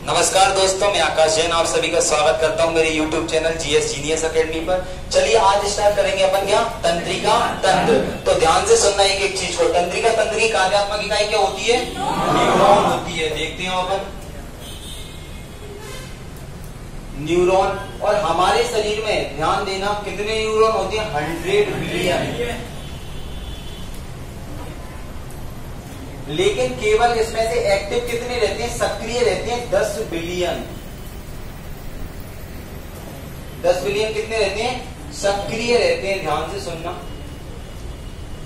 नमस्कार दोस्तों, मैं आकाश जैन आप सभी का स्वागत करता हूँ मेरे YouTube channel GS genius academy पर। चलिए, आज स्टार्ट करेंगे अपन क्या? तंत्रिका तंत्र तो ध्यान से सुनना एक एक चीज़ को। तंत्रिका तंत्र की कार्यात्मक इकाई क्या होती है? न्यूरॉन होती है। देखते हैं अपन। न्यूरॉन। और हमारे शरीर में, ध्यान देना, कितने न्यूरॉन होते हैं? Hundred billion. लेकिन केवल इसमें से एक्टिव कितने रहते हैं? सक्रिय रहते हैं दस बिलियन। दस बिलियन कितने रहते हैं? सक्रिय रहते हैं, ध्यान से सुनना।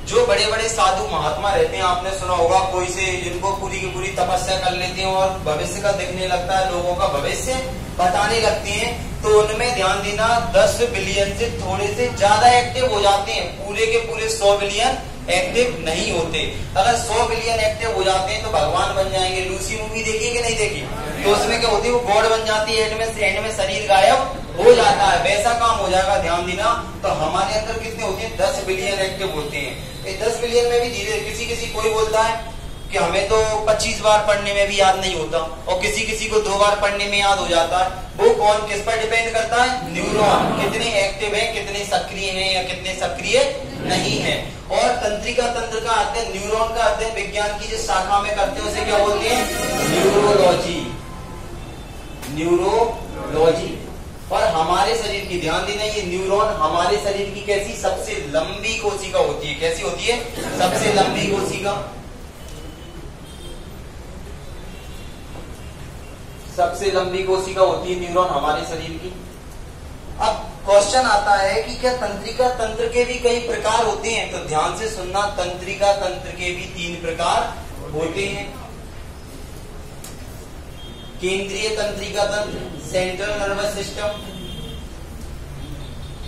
जो बड़े बड़े साधु महात्मा रहते हैं, आपने सुना होगा, कोई से जिनको पूरी की पूरी तपस्या कर लेते हैं और भविष्य का दिखने लगता है, लोगों का भविष्य बताने लगते हैं तो उनमें ध्यान देना 10 बिलियन से थोड़े से ज़्यादा एक्टिव हो जाते हैं। पूरे के पूरे 100 बिलियन एक्टिव नहीं होते। अगर 100 बिलियन एक्टिव हो जाते हैं तो भगवान बन जाएँगे। लूसी मूवी देखी कि नहीं देखी? तो उसमें क्या होती है? वो गॉड बन जाती है एंड में एंड में शरीर गायब हो जाता है। वैसा काम हो जाएगा, ध्यान देना। तो हमारे अंदर कितने होते हैं? दस बिलियन एक्टिव होते हैं। दस बिलियन में भी धीरे किसी किसी कोई बोलता है कि हमें तो 25 बार पढ़ने में भी याद नहीं होता। और किसी किसी को दो बार पढ़ने में याद हो जाता है। वो कौन? किस पर डिपेंड करता है? न्यूरॉन कितने एक्टिव है, कितने सक्रिय है या कितने सक्रिय नहीं है। और तंत्रिका तंत्र का अध्ययन, न्यूरॉन का अध्ययन विज्ञान की जिस शाखा में करते हैं, उसे क्या बोलते हैं? न्यूरोलॉजी। न्यूरोलॉजी। और हमारे शरीर की, ध्यान देना, ये न्यूरॉन हमारे शरीर की कैसी सबसे लंबी कोशिका होती है? कैसी होती है? सबसे लंबी कोशिका। सबसे लंबी कोशिका होती है न्यूरॉन हमारे शरीर की। क्वेश्चन आता है कि क्या तंत्रिका तंत्र के भी कई प्रकार होते हैं? तो ध्यान से सुनना तंत्रिका तंत्र के भी तीन प्रकार होते हैं। केंद्रीय तंत्रिका तंत्र सेंट्रल नर्वस सिस्टम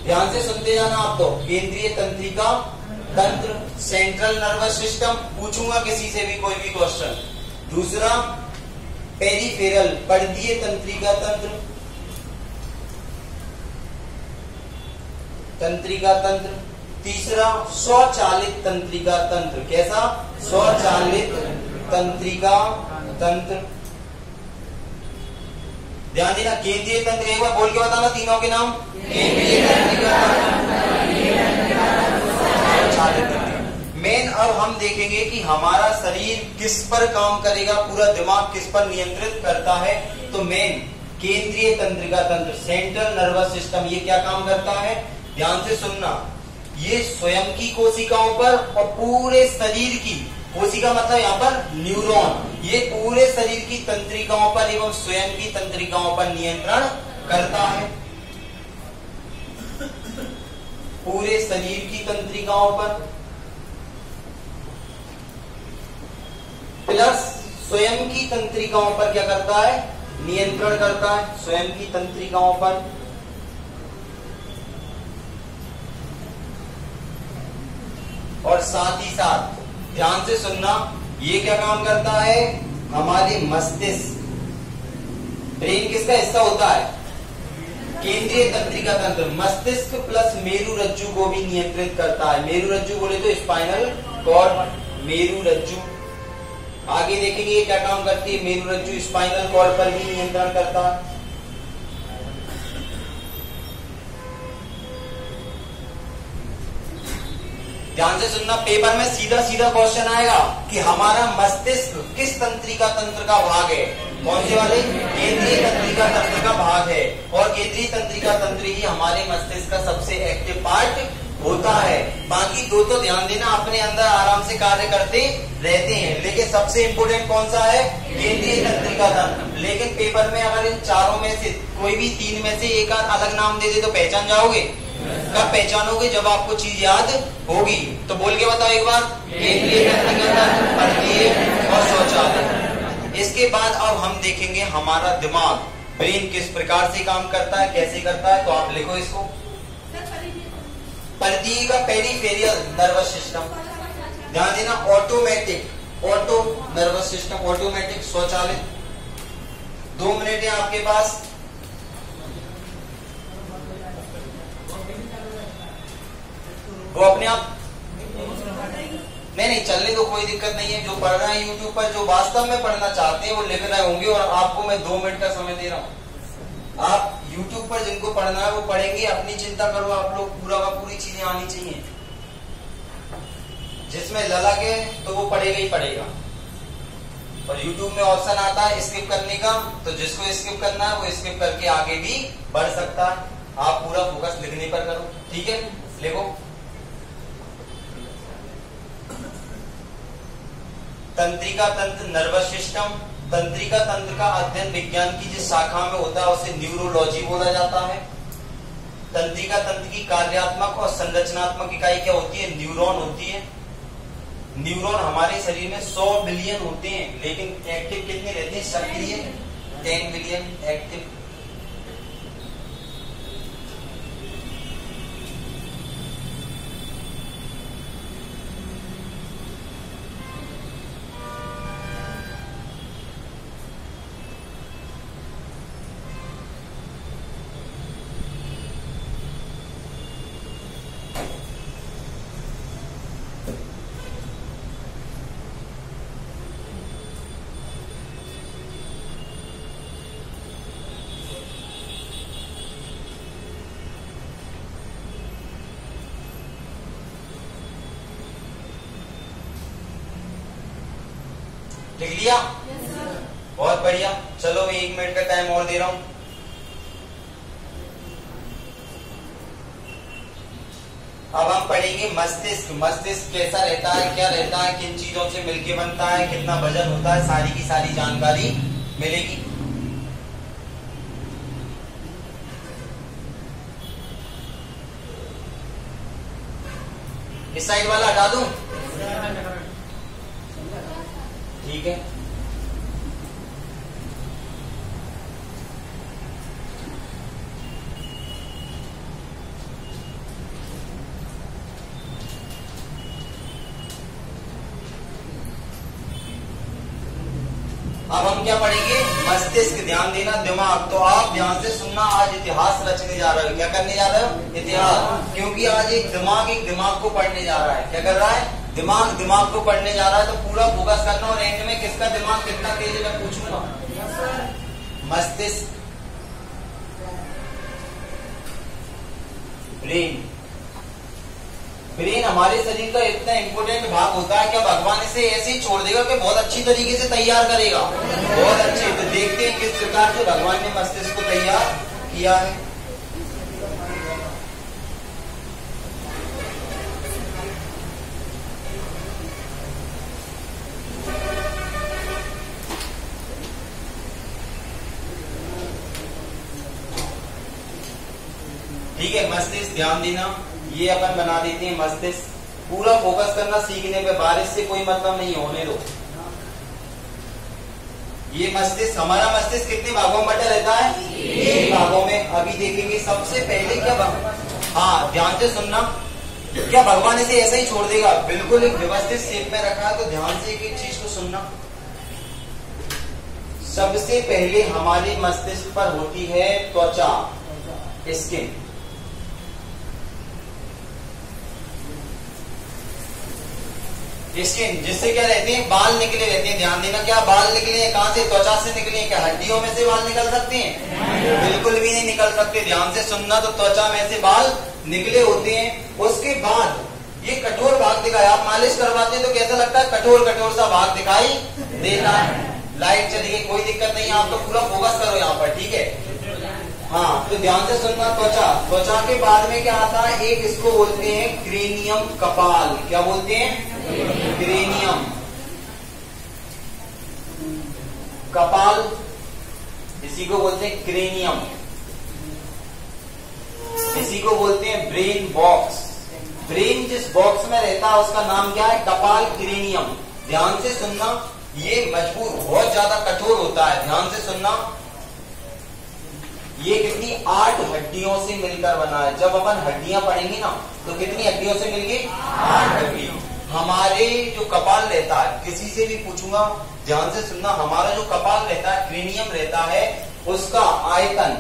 ध्यान से सुनते जाना आप तो। केंद्रीय तंत्रिका तंत्र सेंट्रल नर्वस सिस्टम पूछूँगा किसी से भी कोई भी क्वेश्चन दूसरा पेरीफेरल पर्दीय तंत्रिका तंत्र तंत्रिका तंत्र। तीसरा, स्वचालित तंत्रिका तंत्र। कैसा? स्वचालित तंत्रिका तंत्र। ध्यान देना, केंद्रीय तंत्र एक बार बोल के बताना तीनों के नाम। मेन, अब हम देखेंगे कि हमारा शरीर किस पर काम करेगा, पूरा दिमाग किस पर नियंत्रित करता है। तो मेन, केंद्रीय तंत्रिका तंत्र, सेंट्रल नर्वस सिस्टम, ये क्या काम करता है? ध्यान से सुनना। ये स्वयं की कोशिकाओं पर और पूरे शरीर की, कोशिका मतलब यहाँ पर न्यूरॉन ये पूरे शरीर की तंत्रिकाओं पर एवं स्वयं की तंत्रिकाओं पर नियंत्रण करता है। पूरे शरीर की तंत्रिकाओं पर। प्लस स्वयं की तंत्रिकाओं पर क्या करता है? नियंत्रण करता है। स्वयं की तंत्रिकाओं पर। और साथ ही साथ ध्यान से सुनना, ये क्या काम करता है? हमारे मस्तिष्क। ब्रेन किसका हिस्सा होता है? केंद्रीय तंत्रिका तंत्र। मस्तिष्क प्लस मेरु रज्जु को भी नियंत्रित करता है। मेरु रज्जु बोले तो स्पाइनल कॉर्ड मेरु रज्जु। आगे देखेंगे क्या काम करती है। मेरु रज्जु स्पाइनल कॉर्ड पर भी नियंत्रण करता। है सुनना पेपर में सीधा सीधा क्वेश्चन आएगा कि हमारा मस्तिष्क किस तंत्रिका तंत्र का भाग है? कौन से वाले? केंद्रीय तंत्रिका तंत्र का भाग है। और केंद्रीय तंत्रिका तंत्र ही हमारे मस्तिष्क का सबसे एक्टिव पार्ट होता है। बाकी दो तो ध्यान देना, अपने अंदर आराम से कार्य करते रहते हैं। लेकिन सबसे इम्पोर्टेंट कौन सा है? केंद्रीय तंत्रिका तंत्र। लेकिन पेपर में अगर इन चारों में से, कोई भी तीन में से एक अलग नाम दे दे तो पहचान जाओगे? कब पहचानोगे जब आपको चीज़ याद होगी? तो बोल के बताओ एक बार। और शौचालय। इसके बाद अब हम देखेंगे हमारा दिमाग। ब्रेन किस प्रकार से काम करता है, कैसे करता है तो आप लिखो इसको। परिधि का पेरीफेरियल नर्वस सिस्टम ध्यान देना automatic auto nervous system automatic स्वचालित दो मिनट है आपके पास। वो अपने आप नहीं नहीं, चलने तो कोई दिक्कत नहीं है। जो पढ़ रहे हैं यूट्यूब पर, जो वास्तव में पढ़ना चाहते हैं, वो लिख रहे होंगे और आपको मैं दो मिनट का समय दे रहा हूँ। आप यूट्यूब पर जिनको पढ़ना है, वो पढ़ेंगे। अपनी चिंता करो, आप लोग पूरा का पूरी चीज़ें आनी चाहिए। जिसमें ललक है तो वो पढ़ेगा ही पढ़ेगा। और YouTube में ऑप्शन आता है स्किप करने का तो जिसको स्किप करना है, वो स्किप करके आगे भी बढ़ सकता है। आप पूरा फोकस लिखने पर करो। ठीक है? लिखो। तंत्रिका तंत्र नर्वस सिस्टम तंत्रिका तंत्र का अध्ययन विज्ञान की जिस शाखा में होता है, उसे न्यूरोलॉजी बोला जाता है। तंत्रिका तंत्र की कार्यात्मक और संरचनात्मक इकाई क्या होती है? न्यूरॉन होती है। न्यूरॉन हमारे शरीर में 100 बिलियन होते हैं, लेकिन एक्टिव कितने रहते हैं? सक्रिय। 10 बिलियन एक्टिव लिया? बहुत बढ़िया। चलो, मैं एक मिनट का टाइम और दे रहा हूँ। अब हम पढ़ेंगे मस्तिष्क। मस्तिष्क कैसा रहता है, क्या रहता है, किन चीज़ों से मिलके बनता है, कितना वज़न होता है, सारी की सारी जानकारी मिलेगी। इस साइड वाला हटा दूँ? ठीक है? अब हम क्या पढ़ेंगे? मस्तिष्क ध्यान देना दिमाग। तो आप ध्यान से सुनना आज इतिहास रचने जा रहे हो। क्या करने जा रहे हो? इतिहास। क्योंकि आज एक दिमाग एक दिमाग को पढ़ने जा रहा है। क्या कर रहा है? दिमाग दिमाग को पढ़ने जा रहा है तो पूरा फोकस करना और एंड में किसका दिमाग कितना तेज है मैं पूछूँगा। मस्तिष्क ब्रेन ब्रेन हमारे शरीर का इतना इंपोर्टेंट भाग होता है क्या भगवान इसे ऐसे ही छोड़ देगा कि बहुत अच्छी तरीके से तैयार करेगा। बहुत अच्छे तो देखते हैं किस प्रकार से भगवान ने मस्तिष्क को तैयार किया है। ठीक है, मस्तिष्क ध्यान देना, ये अपन बना देते हैं मस्तिष्क। पूरा फोकस करना सीखने पे, बारिश से कोई मतलब नहीं होने दो। ये मस्तिष्क, हमारा मस्तिष्क कितने भागों में बटा रहता है? भागों में। अभी देखेंगे, सबसे पहले क्या हाँ ध्यान से सुनना। क्या भगवान इसे ऐसा ही छोड़ देगा? बिल्कुल एक व्यवस्थित शेप में रखा है तो ध्यान से एक एक चीज़ को सुनना। सबसे पहले हमारे मस्तिष्क पर होती है त्वचा स्किन स्किन जिससे क्या रहते हैं? बाल निकले रहते हैं, ध्यान देना क्या बाल निकले हैं, कहाँ से, त्वचा से निकले हैं क्या? हड्डियों में से बाल निकल सकते हैं? बिल्कुल भी नहीं निकल सकते। ध्यान से सुनना तो त्वचा में से बाल निकले होते हैं। उसके बाद, ये कठोर भाग दिखाई आप मालिश करवाते हैं तो कैसा लगता है? कठोर कठोर सा भाग दिखाई देता है। लाइट चली गई, कोई दिक्कत नहीं। आप तो पूरा फोकस करो यहाँ पर, ठीक है? हाँ तो ध्यान से सुनना त्वचा। त्वचा के बाद में क्या आता है? एक इसको बोलते हैं, क्रेनियम कपाल। क्या बोलते हैं? क्रेनियम कपाल, इसी को बोलते हैं क्रेनियम। इसी को बोलते हैं ब्रेन बॉक्स। ब्रेन जिस बॉक्स में रहता है, उसका नाम क्या है? कपाल क्रेनियम। ध्यान से सुनना, ये मज़बूत बहुत ज़्यादा कठोर होता है। ध्यान से सुनना। ये कितनी आठ हड्डियों से मिलकर बना है। जब अपन हड्डियाँ पढ़ेंगे ना तो कितनी हड्डियों से मिलगी? आठ हड्डी हमारे जो कपाल रहता है, किसी से भी पूछूँगा, ध्यान से सुनना, हमारा जो कपाल रहता है, क्रेनियम रहता है, उसका आयतन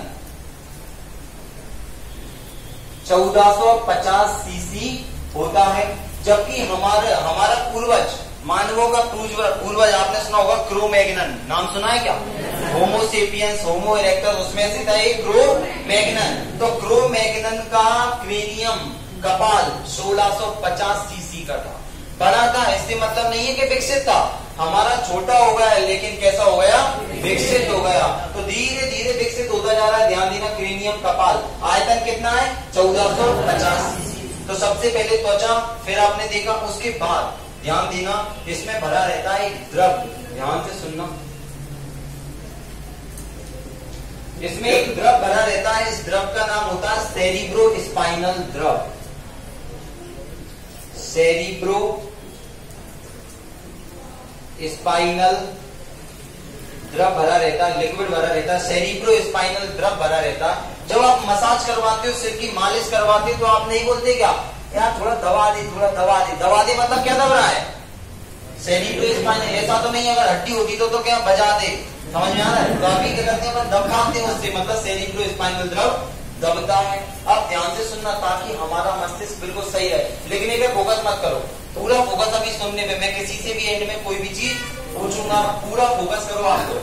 1450 सीसी होता है, जबकि हमारे, हमारा पूर्वज, मानवों का पूर्वज आपने सुना होगा, क्रोमैग्नन। नाम सुना है क्या? होमोसेपियंस होमो इरेक्टर उसमें से था एक क्रोमैग्नन। तो क्रोमैग्नन का क्रेनियम कपाल 1650 सीसी का था। बड़ा था, इससे मतलब नहीं है कि विकसित था। हमारा छोटा हो गया, लेकिन कैसा हो गया? विकसित हो गया। तो धीरे धीरे विकसित होता जा रहा है। ध्यान देना, क्रेनियम कपाल। आयतन कितना है? चौदह सौ पचास तो सबसे पहले त्वचा, फिर आपने देखा, उसके बाद। ध्यान देना, इसमें भरा रहता है एक द्रव। ध्यान से सुनना। इसमें एक द्रव भरा रहता है। इस द्रव का नाम होता है सेरिब्रो स्पाइनल द्रव। सेरिब्रो स्पाइनल द्रव भरा रहता लिक्विड भरा रहता सेरिब्रो स्पाइनल द्रव भरा रहता। जब आप मसाज करवाते हो, सिर की मालिश करवाते हो तो आप नहीं बोलते क्या? यार, थोड़ा दबा दे, थोड़ा दबा दे। दबा दे मतलब क्या दब रहा है? सेरिब्रो स्पाइनल ऐसा तो नहीं अगर हड्डी होती तो तो क्या बजा दे? समझ में आ रहा है? तो अभी क्या करते हैं दबाते हैं उससे मतलब सेरिब्रो स्पाइनल द्रव दबता है। अब ध्यान से सुनना, ताकि हमारा मस्तिष्क बिल्कुल सही रहे। लिखने पे फोकस मत करो। पूरा फोकस अभी सुनने में, मैं किसी से भी एंड में कोई भी चीज़ पूछूँगा, पूरा फोकस करो आपको।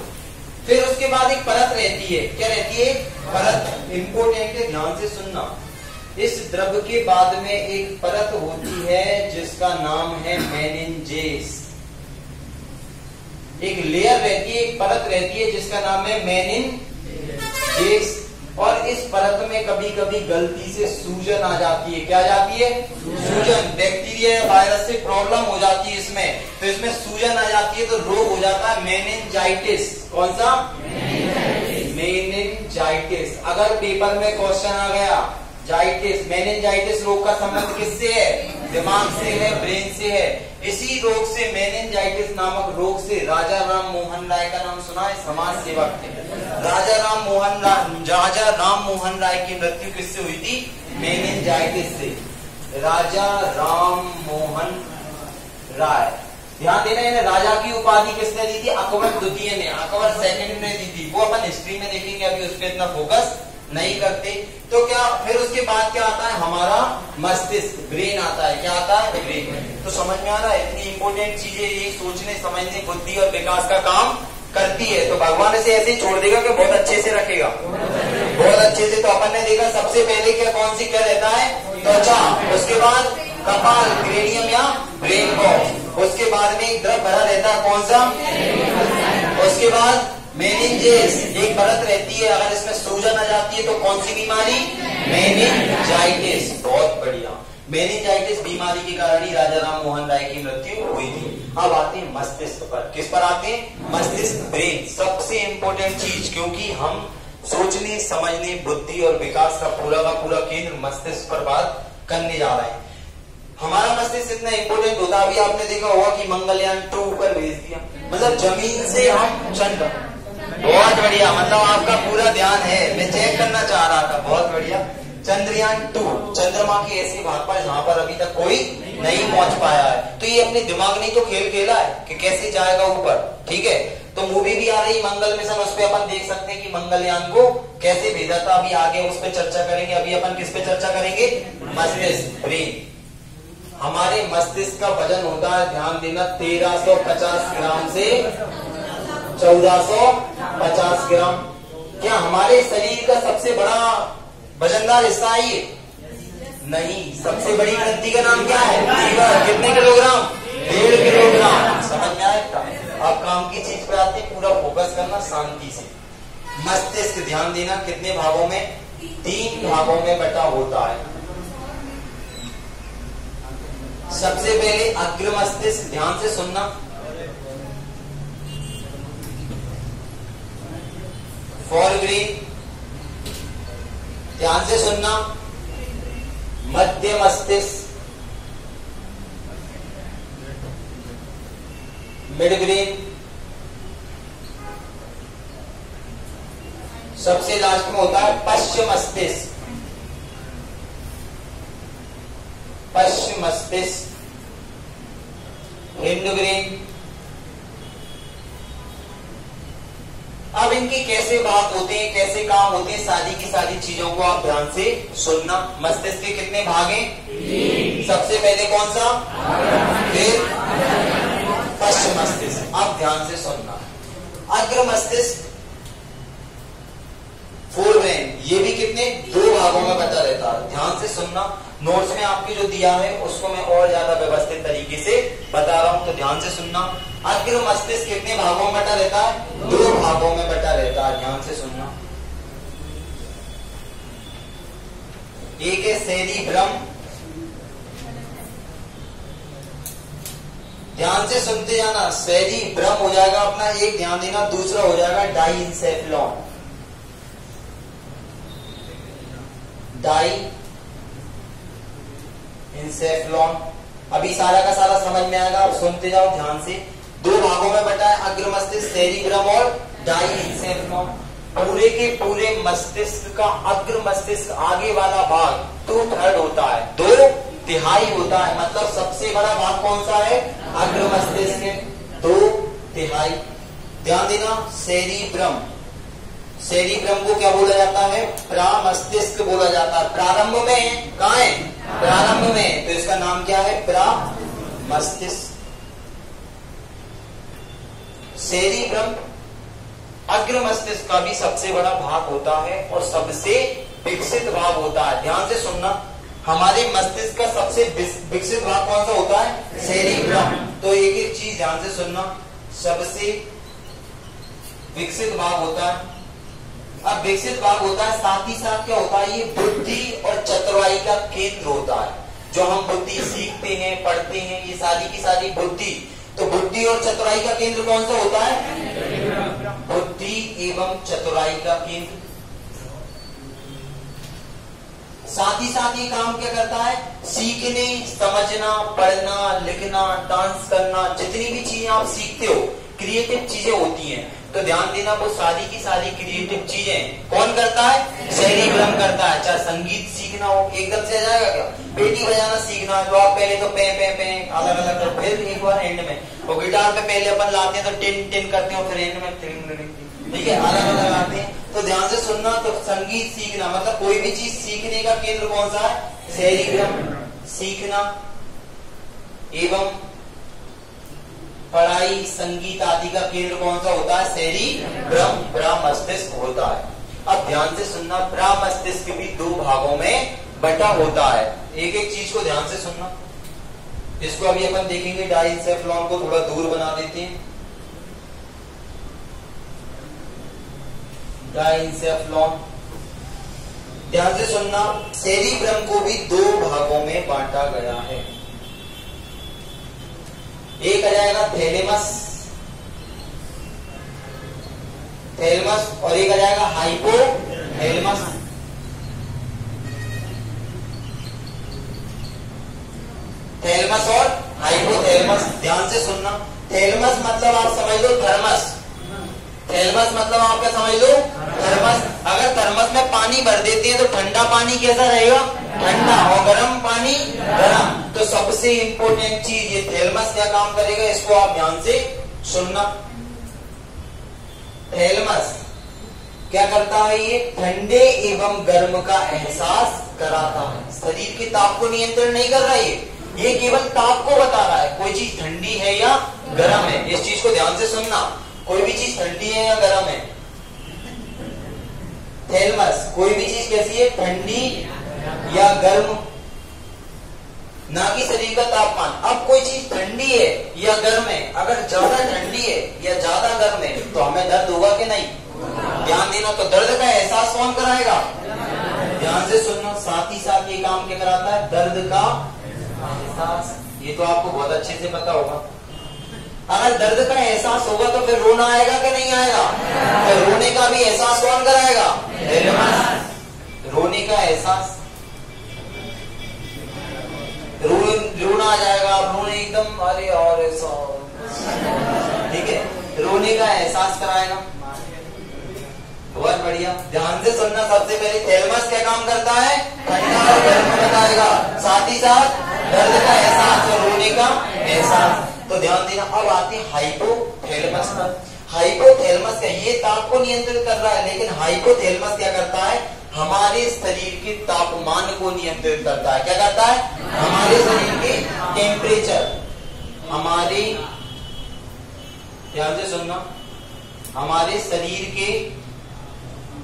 फिर उसके बाद एक परत रहती है। क्या रहती है? परत इंपोर्टेंट है ध्यान से सुनना। इस द्रव के बाद में एक परत होती है, जिसका नाम है मेनिनजेस एक लेयर रहती है, एक परत रहती है, जिसका नाम है मेनिनजेस और इस परत में कभी कभी गलती से सूजन आ जाती है। क्या जाती है? सूजन। बैक्टीरिया या वायरस से प्रॉब्लम हो जाती है इसमें। तो इसमें सूजन आ जाती है तो रोग हो जाता है मेनिनजाइटिस। कौन सा? मेनिनजाइटिस। अगर पेपर में क्वेश्चन आ गया जाइटिस। मेनिनजाइटिस रोग का संबंध किससे है? दिमाग से है, ब्रेन से है। इसी रोग से मेनिनजाइटिस नामक रोग से राजा राम मोहन राय का नाम सुना है, समाज सेवक थे राजा राम मोहन राय राजा राम मोहन राय की मृत्यु किससे हुई थी? मेनिनजाइटिस से। राजा राम मोहन राय। ध्यान देना, इन्हें राजा की उपाधि किसने दी थी? अकबर द्वितीय ने, अकबर सेकंड ने दी थी। वो अपन हिस्ट्री में देखेंगे, अभी उस पर इतना फोकस नहीं करते। तो क्या, फिर उसके बाद क्या आता है? हमारा मस्तिष्क, ब्रेन आता है। क्या आता है? ब्रेन तो समझ में आ रहा है? इतनी इंपॉर्टेंट चीज़ें, ये सोचने, समझने, बुद्धि और विकास का काम करती है। तो भगवान इसे ऐसे ही छोड़ देगा कि बहुत अच्छे से रखेगा। बहुत अच्छे से तो अपन ने देखा, सबसे पहले क्या, कौन सी क्या रहता है? त्वचा। उसके बाद कपाल, क्रेनियम या ब्रेन बॉक्स उसके बाद में एक द्रव भरा रहता है, कौन सा? उसके बाद मेनिंजेस एक परत रहती है, अगर इसमें सूजन आ जाती है तो कौन सी बीमारी? मेनिंजाइटिस बहुत बढ़िया। मेनिंजाइटिस बीमारी के कारण ही राजा राम मोहन राय की मृत्यु हुई थी। अब आते हैं मस्तिष्क पर। किस पर आते हैं? मस्तिष्क, ब्रेन। सबसे इंपॉर्टेंट चीज़, क्योंकि हम सोचने, समझने, बुद्धि और विकास का पूरा का पूरा केंद्र मस्तिष्क पर बात करने जा रहे हैं। हमारा मस्तिष्क इतना इंपॉर्टेंट होता, अभी आपने देखा होगा कि मंगलयान टू पर भेज दिया। मतलब ज़मीन से हम चंद्र बहुत बढ़िया। मतलब आपका पूरा ध्यान है। मैं चेक करना चाह रहा था। बहुत बढ़िया। चंद्रयान टू चंद्रमा की ऐसी भाग पर जहाँ पर अभी तक कोई नहीं पहुँच पाया है। तो ये अपने दिमाग ने तो खेल खेला है कि कैसे जाएगा ऊपर। ठीक है? तो मूवी भी आ रही, मंगल मिशन उस पर अपन देख सकते हैं कि मंगलयान को कैसे भेजा था। अभी आगे उस पर चर्चा करेंगे। अभी अपन किस पे चर्चा करेंगे? मस्तिष्क ब्रेन हमारे मस्तिष्क का वज़न होता है, ध्यान देना 1350 ग्राम से 1450 ग्राम। क्या हमारे शरीर का सबसे बड़ा वजनदार हिस्सा है ये? नहीं, सबसे बड़ी ग्रंथि का नाम क्या है? लीवर कितने किलोग्राम? डेढ़ किलोग्राम। समझ में आएगा आप काम की चीज़ पे आते पूरा फोकस करना शांति से। मस्तिष्क ध्यान देना कितने भागों में? तीन भागों में बटा होता है। सबसे पहले अग्र मस्तिष्क ध्यान से सुनना। फॉर ग्रीन ध्यान से सुनना। मध्य मस्तिष्क मिड ग्रीन। सबसे लास्ट में होता है पश्चिम मस्तिष्क पश्चिम मस्तिष्क हिंद ग्रीन। अब इनके कैसे भाग होते हैं कैसे काम होते हैं सारी की सारी चीज़ों को आप ध्यान से सुनना। मस्तिष्क के कितने भाग हैं? सबसे पहले कौन सा? फिर पश्चिम मस्तिष्क। आप ध्यान से सुनना। अग्र मस्तिष्क फोर ब्रेन ये भी कितने? दो भागों में बता रहता है ध्यान से सुनना। नोट्स में आपके जो दिया है, उसको मैं और ज़्यादा व्यवस्थित तरीके से बता रहा हूँ तो ध्यान से सुनना। अग्र मस्तिष्क कितने भागों में बटा रहता है? दो भागों में बटा रहता है, ध्यान से सुनना। एक है शहरी भ्रम ध्यान से सुनते जाना शहरी भ्रम हो जाएगा अपना एक, ध्यान देना, दूसरा हो जाएगा डाई इंसेफ्लॉन डाई इंसेफ्लॉन अभी सारा का सारा समझ में आएगा आप सुनते जाओ ध्यान से। दो भागों में बटा है अग्र मस्तिष्क सेरिब्रम और डाई। इंसेफ्लॉन पूरे के पूरे मस्तिष्क का अग्र मस्तिष्क आगे वाला भाग टू थर्ड होता है। दो तिहाई होता है। मतलब सबसे बड़ा भाग कौन सा है? अग्र मस्तिष्क दो तिहाई। ध्यान देना सेरिब्रम सेरिब्रम को क्या बोला जाता है? प्रामस्तिष्क बोला जाता है। प्रारंभ में कहा है? प्रारंभ में तो इसका नाम क्या है? प्रामस्तिष्क सेरिब्रम अग्र मस्तिष्क का भी सबसे बड़ा भाग होता है और सबसे विकसित भाग होता है। ध्यान से सुनना, हमारे मस्तिष्क का सबसे विकसित भाग कौन सा होता है? शेरी सेरिब्रम तो एक एक चीज़ ध्यान से सुनना, सबसे विकसित भाग होता है अब विकसित भाग होता है, साथ ही साथ क्या होता है, ये बुद्धि और चतुराई का केंद्र होता है। जो हम बुद्धि सीखते हैं, पढ़ते हैं, ये सारी की सारी बुद्धि तो बुद्धि और चतुराई का केंद्र कौन सा होता है? बुद्धि एवं चतुराई का केंद्र। साथ ही साथ ये काम क्या करता है? सीखने, समझना, पढ़ना, लिखना, डांस करना, जितनी भी चीज़ें आप सीखते हो, क्रिएटिव चीज़ें होती हैं। तो ध्यान देना वो सारी की सारी क्रिएटिव चीज़ें कौन करता है? शहरी ब्रह्म करता है। चाहे संगीत सीखना हो, एकदम से जाएगा क्या? पेटी बजाना सीखना है। तो आप पहले तो पे पे पे, अलग अलग कर। फिर एक बार एंड में। वो गिटार पे पहले अपन लाते हैं तो टिन टिन करते हो फिर एंड में ठीक है? अलग अलग आते हैं। तो ध्यान से सुनना तो संगीत सीखना। मतलब कोई भी चीज़ सीखने का केंद्र कौन सा है? शहरी ब्रह्म सीखना एवं पढ़ाई, संगीत आदि का केंद्र कौन सा होता है? शहरी ब्रह्म ब्रह्म मस्तिष्क होता है। अब ध्यान से सुनना, ब्रह्म मस्तिष्क भी दो भागों में बटा होता है। एक एक चीज़ को ध्यान से सुनना। इसको अभी अपन देखेंगे डाइसेफ्लॉन को थोड़ा दूर बना देते हैं। डाइसेफ्लॉन ध्यान से सुनना सेरी ब्रह्म को भी दो भागों में बांटा गया है। एक आ जाएगा थेलेमस। थेलमस और एक आ जाएगा हाइपो थेलमस थेलमस और हाइपोथेलमस। ध्यान से सुनना। थेलमस मतलब आप समझ लो थर्मस। थेलमस मतलब आपका समझ लो? थर्मस। अगर थर्मस में पानी भर देते हैं तो ठंडा पानी कैसा रहेगा? ठंडा और गर्म पानी, गर्म। तो सबसे इंपॉर्टेंट चीज़ ये थैलमस क्या काम करेगा, इसको आप ध्यान से सुनना। थैलमस क्या करता है ये? ठंडे एवं गर्म का एहसास कराता है। शरीर के ताप को नियंत्रण नहीं कर रहा है ये। केवल ताप को बता रहा है। कोई चीज़ ठंडी है या गर्म है, इस चीज़ को ध्यान से सुनना। कोई भी चीज़ ठंडी है या गर्म है? थैलमस कोई भी चीज़ कैसी है? ठंडी या गर्म, ना कि शरीर का तापमान। अब कोई चीज़ ठंडी है या गर्म है, अगर ज़्यादा ठंडी है या ज़्यादा गर्म है तो हमें दर्द होगा कि नहीं? ध्यान देना तो दर्द का एहसास कौन कराएगा? ध्यान से सुनना, साथ ही साथ ये काम क्या कराता है? दर्द का एहसास। ये तो आपको बहुत अच्छे से पता होगा। अगर दर्द का एहसास होगा तो फिर रोना आएगा कि नहीं आएगा? तो रोने का भी एहसास कौन कराएगा? रोने का एहसास। रोना जाएगा, आप रोने एकदम अरे और ठीक है? रोने का एहसास कराएगा। बहुत बढ़िया। ध्यान से सुनना सबसे पहले। थैलमस क्या काम करता है? बताएगा। साथ ही साथ, दर्द का एहसास और रोने का एहसास। तो ध्यान देना, अब आते हैं हाइपो थैलमस पर। हाइपोथैलेमस का ये ताप को नियंत्रित कर रहा है, लेकिन हाइपोथैलेमस क्या करता है? हमारे शरीर के तापमान को नियंत्रित करता है। क्या करता है? हमारे शरीर के टेम्परेचर हमारे, ध्यान से सुनना। हमारे शरीर के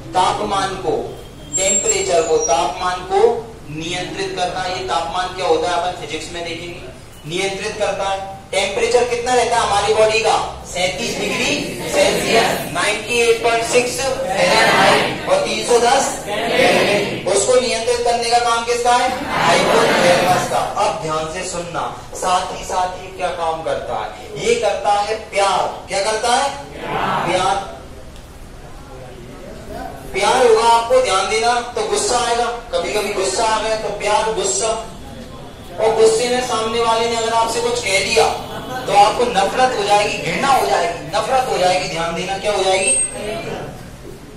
तापमान को टेम्परेचर को, तापमान को नियंत्रित करता है। ये तापमान क्या होता है? अपन फिजिक्स में देखेंगे। नियंत्रित करता है। टेम्परेचर कितना रहता है? हमारी बॉडी का सैतीस डिग्री सेल्सियस 98.6 और 310 उसको नियंत्रित करने का काम किसका है अब ध्यान से सुनना। साथ ही साथ ही क्या काम करता है? ये करता है प्यार। क्या करता है? प्यार। प्यार होगा आपको, ध्यान देना तो गुस्सा आएगा। कभी कभी गुस्सा आ गया तो प्यार, गुस्सा। और गुस्से में सामने वाले ने अगर आपसे कुछ कह दिया तो आपको नफरत हो जाएगी, घृणा हो जाएगी। नफरत हो जाएगी। ध्यान देना क्या हो जाएगी?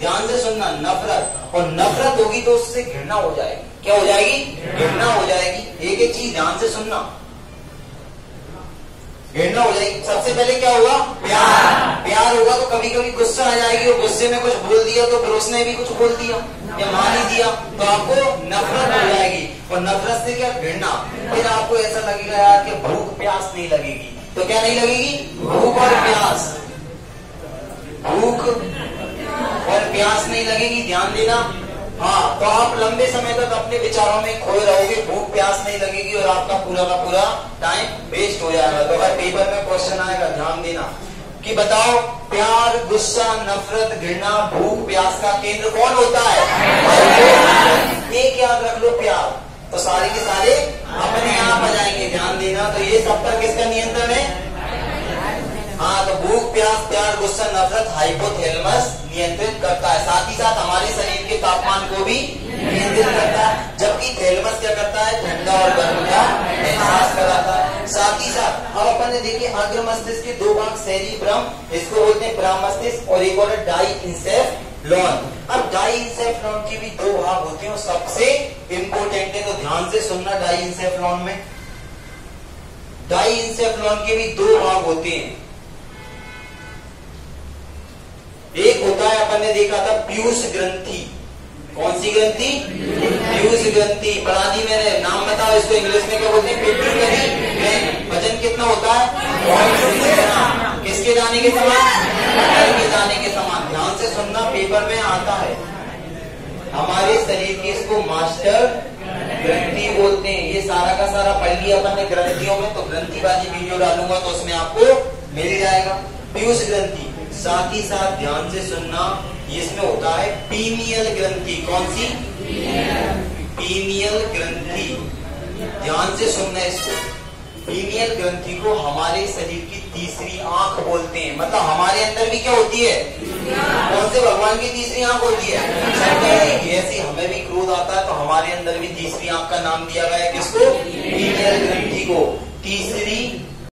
ध्यान से सुनना, नफरत। और नफरत होगी तो उससे घृणा हो जाएगी। क्या हो जाएगी? घृणा हो जाएगी। एक एक चीज़ ध्यान से सुनना। घृणा हो जाएगी। सबसे पहले क्या होगा प्यार। प्यार होगा तो कभी कभी गुस्सा आ जाएगी और गुस्से में कुछ बोल दिया तो फिर उसने भी कुछ बोल दिया या मान ही दिया। तो आपको नफरत हो जाएगी। और नफरत से क्या? घृणा। फिर आपको ऐसा लगेगा यार कि भूख प्यास नहीं लगेगी। तो क्या नहीं लगेगी? भूख और प्यास। भूख और प्यास नहीं लगेगी। ध्यान देना। हाँ तो आप लंबे समय तक अपने विचारों में खोए रहोगे, भूख प्यास नहीं लगेगी और आपका पूरा का पूरा टाइम वेस्ट हो जाएगा। तो अगर पेपर में क्वेश्चन आएगा, ध्यान देना कि बताओ, प्यार, गुस्सा, नफरत, घृणा, भूख, प्यास का केंद्र कौन होता है? एक याद रख लो, प्यार। तो सारे के सारे अपने आप आ जाएँगे, ध्यान देना। तो ये सब पर किसका नियंत्रण है? हाँ तो भूख, प्यास, प्यार, गुस्सा, नफरत हाइपोथैलेमस करता और गर्म का एहसास कराता है साथ ही साथ अब अपन ने देखिए अग्र मस्तिष्क के दो भाग शहरी ब्रह्म इसको बोलते हैं ब्रह्म मस्तिष्क और एक और डाई इंसेफ्लॉन अब डाई इंसेफ्लॉन के भी दो भाग होते हैं और सबसे इंपोर्टेंट है तो ध्यान से सुनना डाई इंसेफ्लॉन में। डाई इंसेफ्लॉन के भी दो भाग होते हैं। एक होता है, अपन ने देखा था, पीयूष ग्रंथि। कौन सी ग्रंथि पीयूष ग्रंथि पढ़ा दी मैंने नाम बताओ, इसको इंग्लिश में क्या बोलते हैं? पिट्यूटरी वज़न कितना होता है? किसके दाने के समान? के दाने के समान। ध्यान से सुनना पेपर में आता है। हमारे शरीर की इसको मास्टर ग्रंथि बोलते हैं। ये सारा का सारा पढ़ लिया अपन ग्रंथियों में तो ग्रंथिबाजी वीडियो डालूँगा तो उसमें आपको मिल जाएगा। पीयूष ग्रंथि। साथ ही साथ ध्यान से सुनना इसमें होता है पीनियल ग्रंथि, कौन सी? पीनियल ग्रंथि। ध्यान से सुनना इसको। पीनियल ग्रंथि को हमारे शरीर की तीसरी आँख बोलते हैं। मतलब हमारे अंदर भी क्या होती है? कौन से? भगवान की तीसरी आँख होती है। ऐसे हमें भी क्रोध आता है तो हमारे अंदर भी तीसरी आँख का नाम दिया गया है किसको?